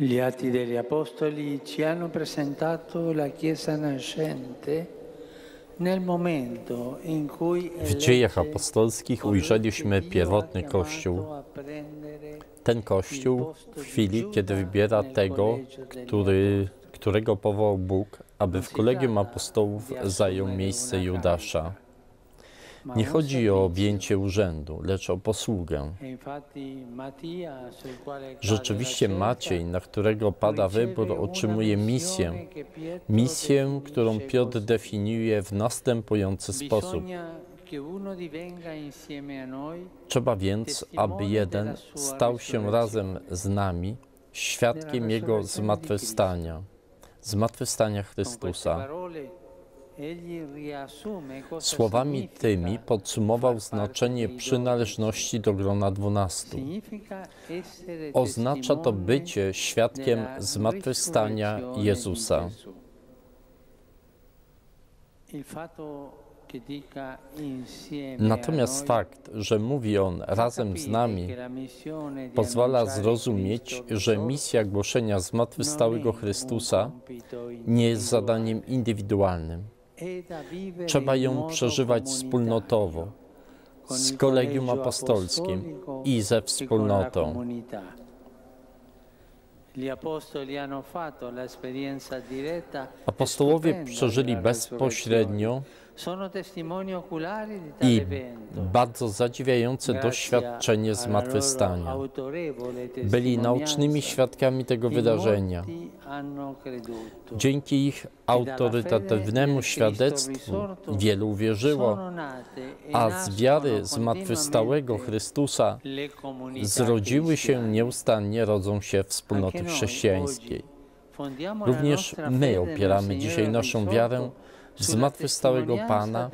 Gli atti degli Apostoli ci hanno presentato la Chiesa nascente nel momento in cui W dziejach apostolskich ujrzeliśmy pierwotny Kościół. Ten Kościół w chwili, kiedy wybiera tego, który, którego powołał Bóg, aby w kolegium apostołów zajął miejsce Judasza. Nie chodzi o objęcie urzędu, lecz o posługę. Rzeczywiście Maciej, na którego pada wybór, otrzymuje misję. Misję, którą Piotr definiuje w następujący sposób. Trzeba więc, aby jeden stał się razem z nami świadkiem Jego zmartwychwstania, zmartwychwstania Chrystusa. Słowami tymi podsumował znaczenie przynależności do grona dwunastu. Oznacza to bycie świadkiem zmartwychwstania Jezusa. Natomiast fakt, że mówi on razem z nami, pozwala zrozumieć, że misja głoszenia zmartwychwstałego Chrystusa nie jest zadaniem indywidualnym. Trzeba ją przeżywać wspólnotowo, z kolegium apostolskim i ze wspólnotą. Apostołowie przeżyli bezpośrednio i bardzo zadziwiające doświadczenie zmartwychwstania. Byli naocznymi świadkami tego wydarzenia. Dzięki ich autorytatywnemu świadectwu wielu uwierzyło, a z wiary zmartwychwstałego Chrystusa zrodziły się nieustannie, rodzą się wspólnoty chrześcijańskiej. Również my opieramy dzisiaj naszą wiarę zmartwychwstałego Pana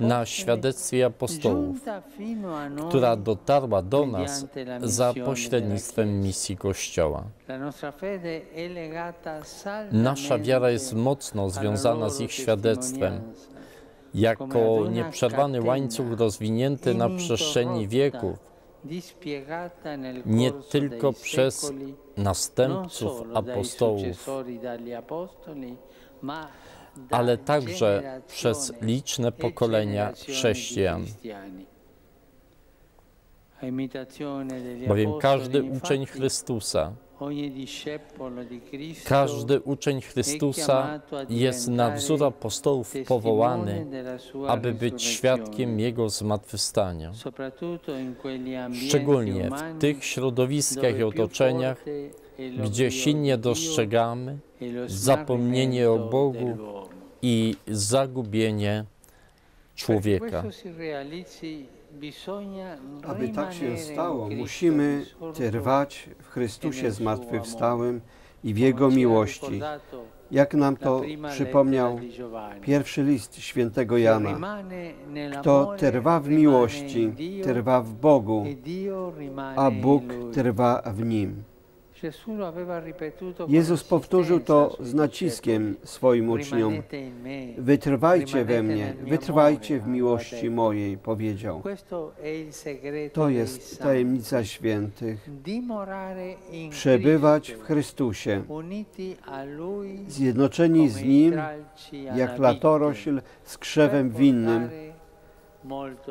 na świadectwie apostołów, która dotarła do nas za pośrednictwem misji Kościoła. Nasza wiara jest mocno związana z ich świadectwem. Jako nieprzerwany łańcuch rozwinięty na przestrzeni wieków, nie tylko przez następców apostołów, ale także przez liczne pokolenia chrześcijan. Bowiem każdy uczeń Chrystusa, każdy uczeń Chrystusa jest na wzór apostołów powołany, aby być świadkiem Jego zmartwychwstania. Szczególnie w tych środowiskach i otoczeniach, gdzie silnie dostrzegamy zapomnienie o Bogu i zagubienie człowieka. Aby tak się stało, musimy trwać w Chrystusie zmartwychwstałym i w Jego miłości. Jak nam to przypomniał pierwszy list świętego Jana. Kto trwa w miłości, trwa w Bogu, a Bóg trwa w nim. Jezus powtórzył to z naciskiem swoim uczniom. Wytrwajcie we mnie, wytrwajcie w miłości mojej, powiedział. To jest tajemnica świętych. Przebywać w Chrystusie, zjednoczeni z Nim, jak latorośl z krzewem winnym,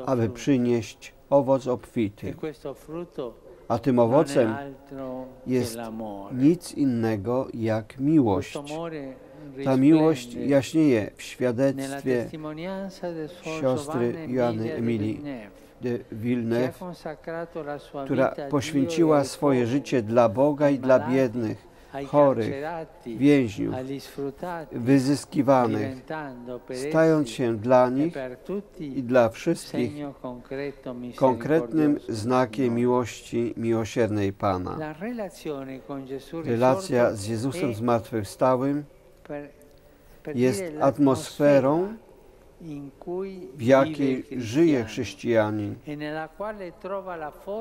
aby przynieść owoc obfity a tym owocem jest nic innego jak miłość. Ta miłość jaśnieje w świadectwie siostry Joanny Emilii de Villeneuve, która poświęciła swoje życie dla Boga i dla biednych, chorych, więźniów, wyzyskiwanych, stając się dla nich i dla wszystkich konkretnym znakiem miłości miłosiernej Pana. Relacja z Jezusem zmartwychwstałym jest atmosferą, w jakiej żyje chrześcijanin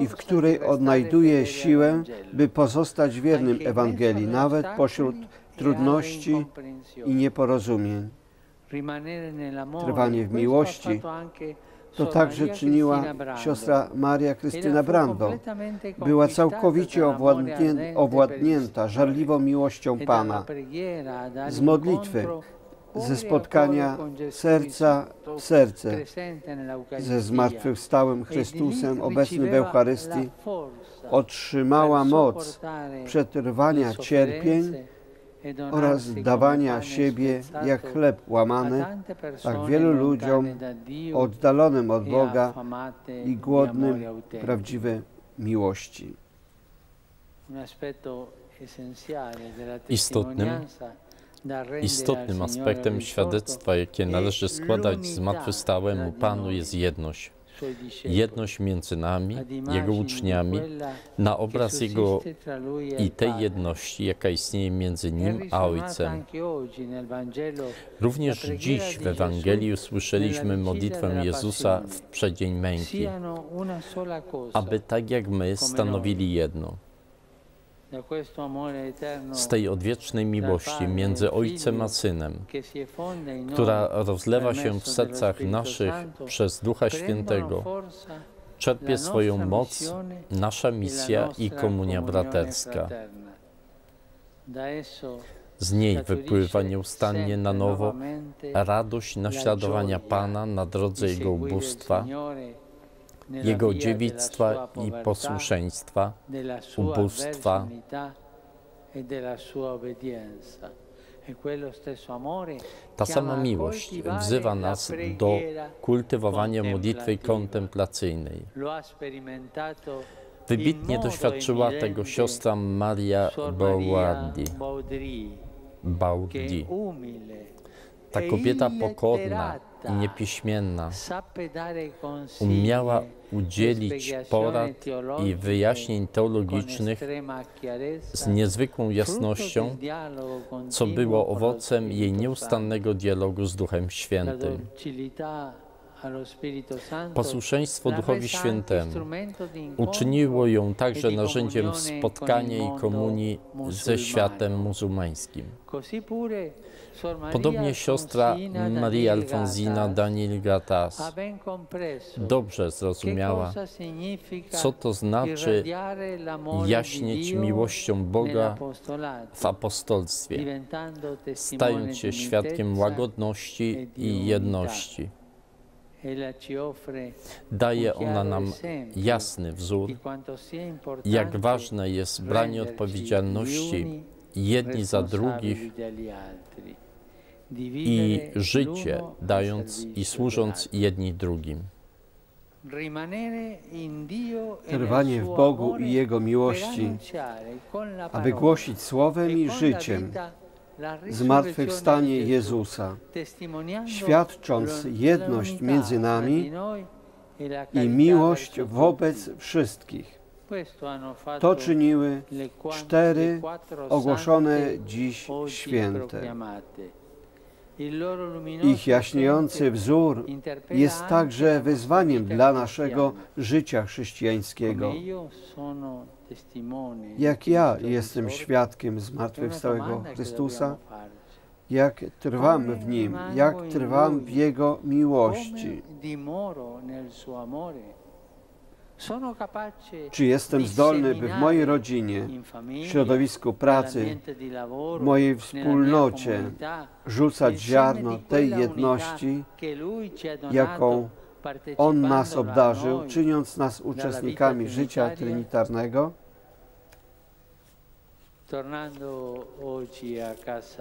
i w której odnajduje siłę, by pozostać wiernym Ewangelii, nawet pośród trudności i nieporozumień. Trwanie w miłości To także czyniła siostra Maria Krystyna Brando. Była całkowicie owładnię, owładnięta żarliwą miłością Pana. Z modlitwy, ze spotkania serca w serce. ze zmartwychwstałym Chrystusem obecnym w Eucharystii otrzymała moc przetrwania cierpień oraz dawania siebie jak chleb łamany tak wielu ludziom oddalonym od Boga i głodnym prawdziwej miłości. Istotnym, istotnym aspektem świadectwa, jakie należy składać zmartwychwstałemu Panu, jest jedność. Jedność między nami, Jego uczniami, na obraz Jego i tej jedności, jaka istnieje między Nim a Ojcem. Również dziś w Ewangelii usłyszeliśmy modlitwę Jezusa w przeddzień męki, aby tak jak my stanowili jedno. Z tej odwiecznej miłości między Ojcem a Synem, która rozlewa się w sercach naszych przez Ducha Świętego, czerpie swoją moc nasza misja i komunia braterska. Z niej wypływa nieustannie na nowo radość naśladowania Pana na drodze Jego ubóstwa, jego dziewictwa i posłuszeństwa, ubóstwa. Ta sama miłość wzywa nas do kultywowania modlitwy kontemplacyjnej. Wybitnie doświadczyła tego siostra Maria Baudry. Baudry. Ta kobieta pokorna niepiśmienna. Umiała udzielić porad i wyjaśnień teologicznych z niezwykłą jasnością, co było owocem jej nieustannego dialogu z Duchem Świętym. Posłuszeństwo Duchowi Świętemu uczyniło ją także narzędziem spotkania i komunii ze światem muzułmańskim. Podobnie siostra Maria Alfonsina Daniel Gatas dobrze zrozumiała, co to znaczy jaśnieć miłością Boga w apostolstwie, stając się świadkiem łagodności i jedności. Daje ona nam jasny wzór, jak ważne jest branie odpowiedzialności jedni za drugich i życie dając i służąc jedni drugim. Trwanie w Bogu i Jego miłości, aby głosić słowem i życiem zmartwychwstanie Jezusa, świadcząc jedność między nami i miłość wobec wszystkich. To czyniły cztery ogłoszone dziś święte. Ich jaśniejący wzór jest także wyzwaniem dla naszego życia chrześcijańskiego. Jak ja jestem świadkiem zmartwychwstałego Chrystusa, jak trwam w Nim, jak trwam w Jego miłości. Czy jestem zdolny, by w mojej rodzinie, w środowisku pracy, w mojej wspólnocie rzucać ziarno tej jedności, jaką On nas obdarzył, czyniąc nas uczestnikami życia trinitarnego?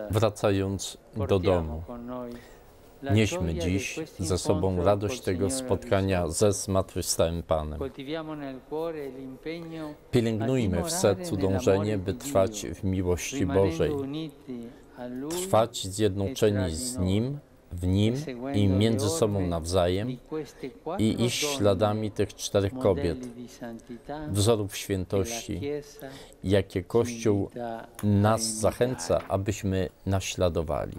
Wracając do domu, Nieśmy dziś ze sobą radość tego spotkania ze zmartwychwstałym Panem. Pielęgnujmy w sercu dążenie, by trwać w miłości Bożej, trwać zjednoczeni z Nim, w Nim i między sobą nawzajem i iść śladami tych czterech kobiet, wzorów świętości, jakie Kościół nas zachęca, abyśmy naśladowali.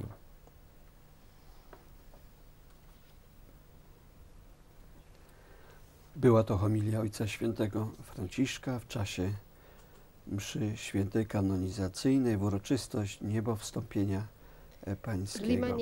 Była to homilia Ojca Świętego Franciszka w czasie mszy świętej kanonizacyjnej w uroczystość niebo wstąpienia pańskiego.